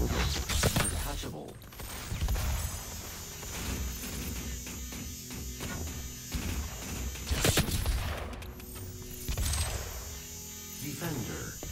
Untouchable. Defender.